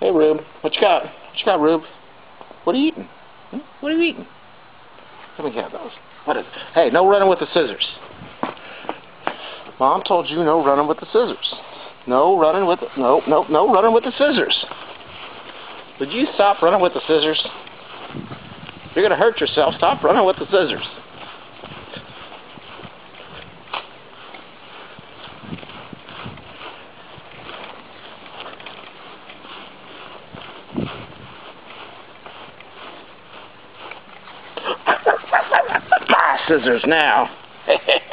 Hey, Rube. What you got? What you got, Rube? What are you eating? Hmm? What are you eating? Let me have those. What is it? Hey, no running with the scissors. Mom told you no running with the scissors. No running with the... No, no, no running with the scissors. Would you stop running with the scissors? You're going to hurt yourself. Stop running with the scissors. Scissors now.